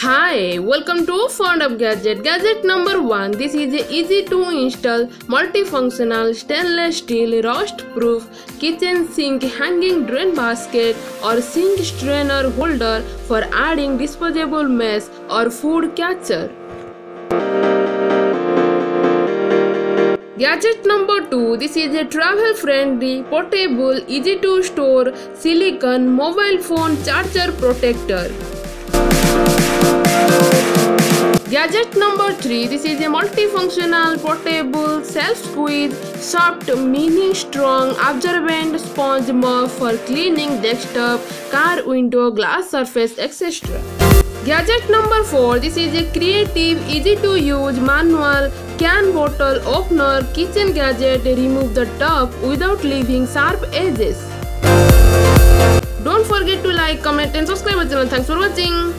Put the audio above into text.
Hi, welcome to Fond of Gadget. Gadget number one. This is a easy to install, multifunctional stainless steel rust proof kitchen sink hanging drain basket or sink strainer holder for adding disposable mess or food catcher. Gadget number 2 This is a travel friendly, portable, easy to store silicone mobile phone charger protector. Gadget number 3 This is a multifunctional, portable, self-squeeze, soft, mini strong, absorbent sponge mop for cleaning desktop, car window, glass surface, etc. Gadget number 4 This is a creative, easy to use manual can bottle opener kitchen gadget. Remove the top without leaving sharp edges. Don't forget like, comment and subscribe our channel. Thanks for watching.